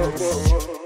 Música